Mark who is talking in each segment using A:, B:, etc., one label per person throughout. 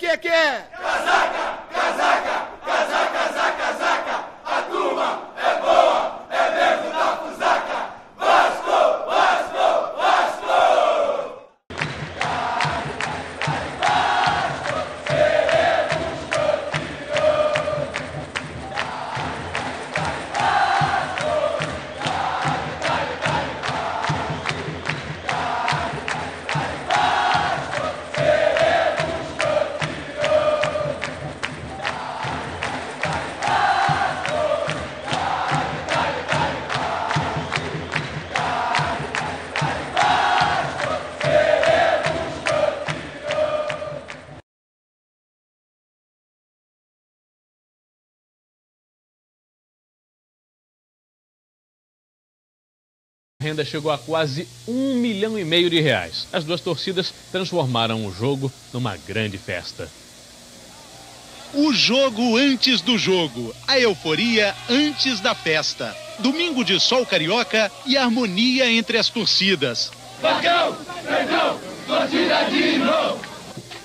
A: que é
B: A
C: renda chegou a quase um milhão e meio de reais. As duas torcidas transformaram o jogo numa grande festa.
D: O jogo antes do jogo, a euforia antes da festa. Domingo de sol carioca e harmonia entre as torcidas.
B: Vascão, perdão, torcida de novo.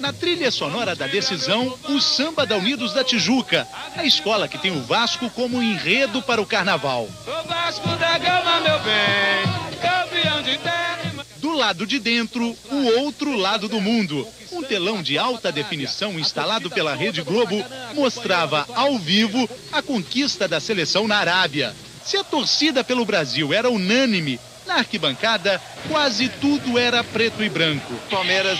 D: Na trilha sonora da decisão, o samba da Unidos da Tijuca, a escola que tem o Vasco como enredo para o carnaval.
B: O Vasco da Gama, meu bem, campeão de terra.
D: Do lado de dentro, o outro lado do mundo. Um telão de alta definição instalado pela Rede Globo mostrava ao vivo a conquista da seleção na Arábia. Se a torcida pelo Brasil era unânime, na arquibancada quase tudo era preto e branco.
E: Palmeiras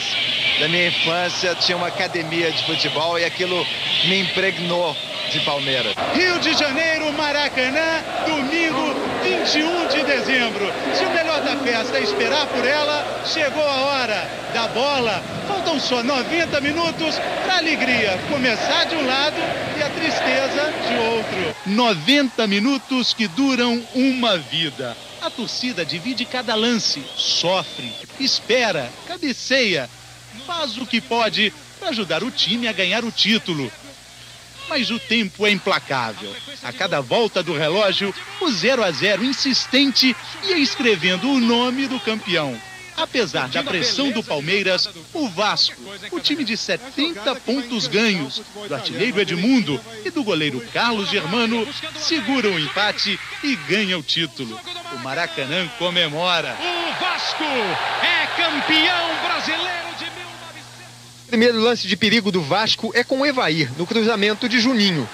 E: da minha infância tinha uma academia de futebol e aquilo me impregnou de Palmeiras.
D: Rio de Janeiro, Maracanã, domingo 21 de dezembro. Se o melhor da festa é esperar por ela, chegou a hora da bola. Faltam só 90 minutos para a alegria começar de um lado e a tristeza de outro. 90 minutos que duram uma vida. A torcida divide cada lance, sofre, espera, cabeceia, faz o que pode para ajudar o time a ganhar o título. Mas o tempo é implacável. A cada volta do relógio, o 0 a 0 insistente ia escrevendo o nome do campeão. Apesar da pressão do Palmeiras, o Vasco, o time de 70 pontos ganhos, do artilheiro Edmundo e do goleiro Carlos Germano, segura o empate e ganha o título. O Maracanã comemora.
F: O Vasco é campeão
G: primeiro lance de perigo do Vasco é com o Evair, no cruzamento de Juninho.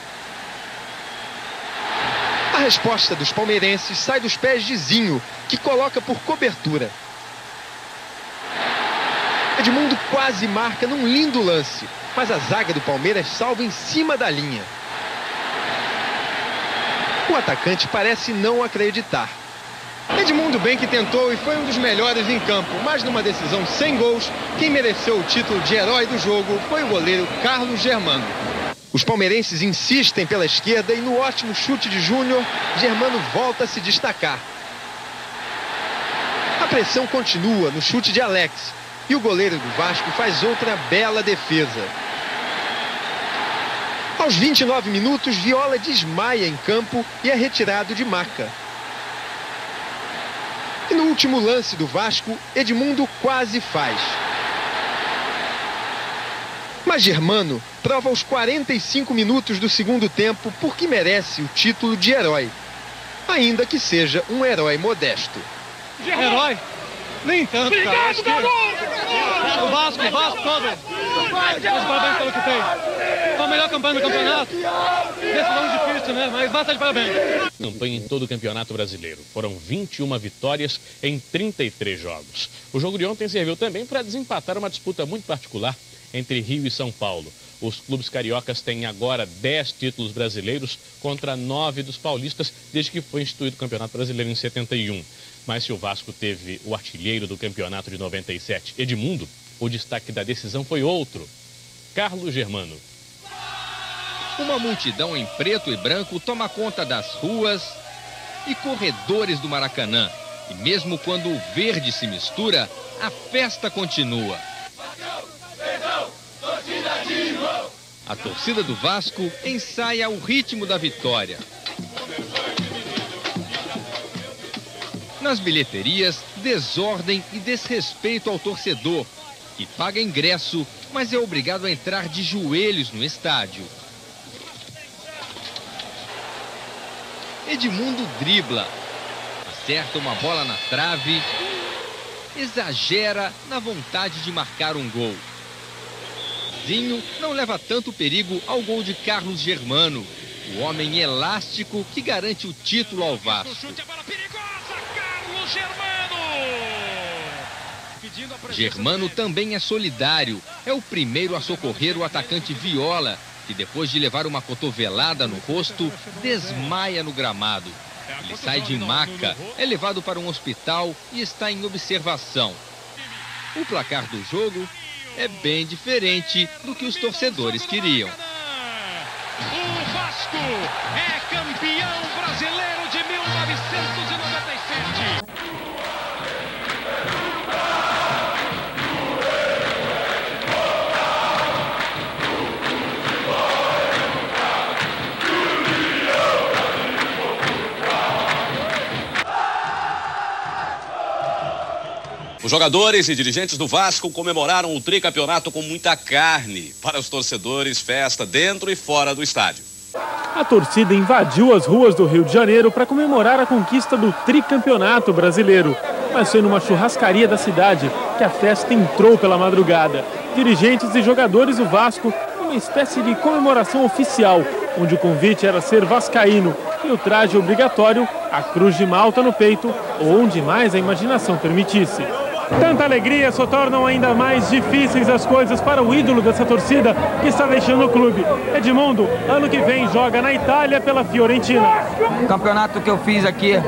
G: A resposta dos palmeirenses sai dos pés de Zinho, que coloca por cobertura. Edmundo quase marca num lindo lance, mas a zaga do Palmeiras salva em cima da linha. O atacante parece não acreditar. Edmundo bem que tentou e foi um dos melhores em campo, mas numa decisão sem gols, quem mereceu o título de herói do jogo foi o goleiro Carlos Germano. Os palmeirenses insistem pela esquerda e no ótimo chute de Júnior, Germano volta a se destacar. A pressão continua no chute de Alex e o goleiro do Vasco faz outra bela defesa. Aos 29 minutos, Viola desmaia em campo e é retirado de maca. E no último lance do Vasco, Edmundo quase faz. Mas Germano prova aos 45 minutos do segundo tempo porque merece o título de herói. Ainda que seja um herói modesto.
H: Herói? Nem tanto, cara. Acho que... O Vasco, o Vasco todo. Os parabéns pelo que fez. Foi a melhor campanha do campeonato. Decisão difícil, né? Mas basta de parabéns.
C: Campanha em todo o Campeonato Brasileiro. Foram 21 vitórias em 33 jogos. O jogo de ontem serviu também para desempatar uma disputa muito particular entre Rio e São Paulo. Os clubes cariocas têm agora 10 títulos brasileiros contra 9 dos paulistas desde que foi instituído o Campeonato Brasileiro em 71. Mas se o Vasco teve o artilheiro do campeonato de 97, Edmundo, o destaque da decisão foi outro. Carlos Germano.
I: Uma multidão em preto e branco toma conta das ruas e corredores do Maracanã. E mesmo quando o verde se mistura, a festa continua. A torcida do Vasco ensaia o ritmo da vitória. Nas bilheterias, desordem e desrespeito ao torcedor, que paga ingresso, mas é obrigado a entrar de joelhos no estádio. Edmundo dribla, acerta uma bola na trave, exagera na vontade de marcar um gol. Zinho não leva tanto perigo ao gol de Carlos Germano, o homem elástico que garante o título ao Vasco. Germano também é solidário. É o primeiro a socorrer o atacante Viola, que depois de levar uma cotovelada no rosto, desmaia no gramado. Ele sai de maca, é levado para um hospital e está em observação. O placar do jogo é bem diferente do que os torcedores queriam.
F: O Vasco é campeão brasileiro de 1997.
A: Os jogadores e dirigentes do Vasco comemoraram o tricampeonato com muita carne. Para os torcedores, festa dentro e fora do estádio.
J: A torcida invadiu as ruas do Rio de Janeiro para comemorar a conquista do tricampeonato brasileiro. Mas foi numa churrascaria da cidade que a festa entrou pela madrugada. Dirigentes e jogadores do Vasco, uma espécie de comemoração oficial, onde o convite era ser vascaíno e o traje obrigatório, a cruz de malta no peito ou onde mais a imaginação permitisse. Tanta alegria só tornam ainda mais difíceis as coisas para o ídolo dessa torcida que está deixando o clube. Edmundo, ano que vem joga na Itália pela Fiorentina.
K: O campeonato que eu fiz aqui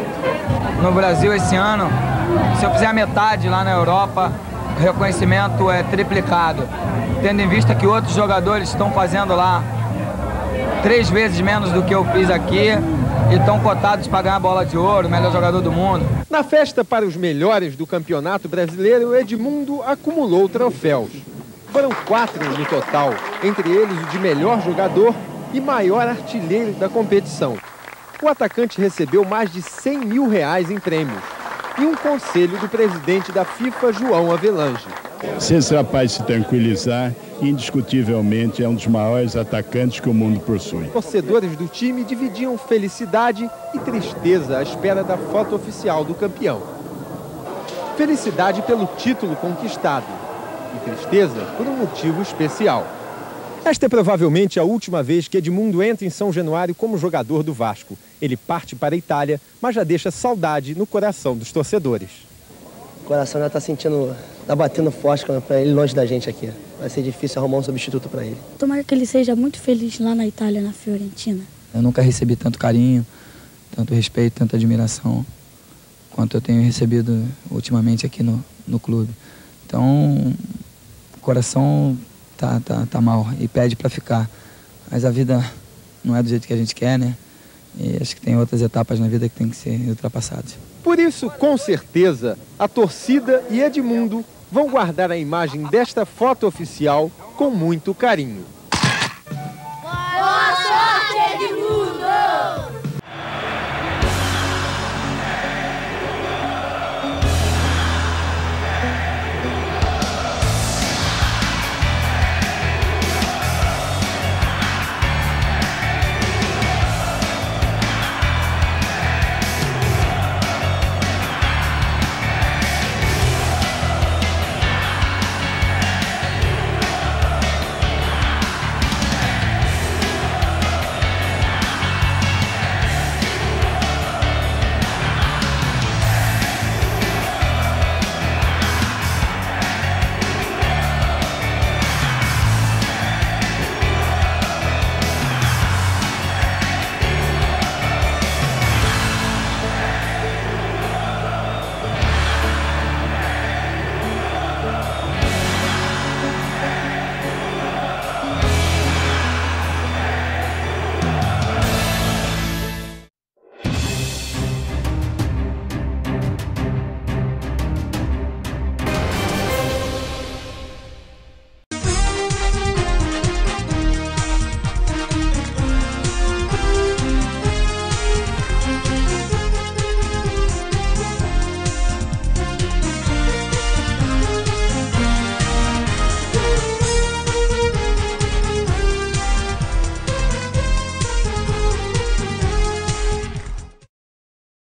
K: no Brasil esse ano, se eu fizer a metade lá na Europa, o reconhecimento é triplicado. Tendo em vista que outros jogadores estão fazendo lá três vezes menos do que eu fiz aqui e estão cotados para ganhar a bola de ouro, melhor jogador do mundo.
G: Na festa para os melhores do Campeonato Brasileiro, Edmundo acumulou troféus. Foram quatro no total, entre eles o de melhor jogador e maior artilheiro da competição. O atacante recebeu mais de 100 mil reais em prêmios e um conselho do presidente da FIFA, João Avelange.
L: Se esse rapaz se tranquilizar, indiscutivelmente é um dos maiores atacantes que o mundo possui.
G: Torcedores do time dividiam felicidade e tristeza à espera da foto oficial do campeão. Felicidade pelo título conquistado e tristeza por um motivo especial. Esta é provavelmente a última vez que Edmundo entra em São Januário como jogador do Vasco. Ele parte para a Itália, mas já deixa saudade no coração dos torcedores.
M: O coração já está sentindo, está batendo forte para ele longe da gente aqui. Vai ser difícil arrumar um substituto para ele.
N: Tomara que ele seja muito feliz lá na Itália, na Fiorentina.
K: Eu nunca recebi tanto carinho, tanto respeito, tanta admiração quanto eu tenho recebido ultimamente aqui no, no clube. Então, o coração tá, tá, tá mal e pede para ficar. Mas a vida não é do jeito que a gente quer, né? E acho que tem outras etapas na vida que tem que ser ultrapassadas.
G: Por isso, com certeza, a torcida e Edmundo vão guardar a imagem desta foto oficial com muito carinho.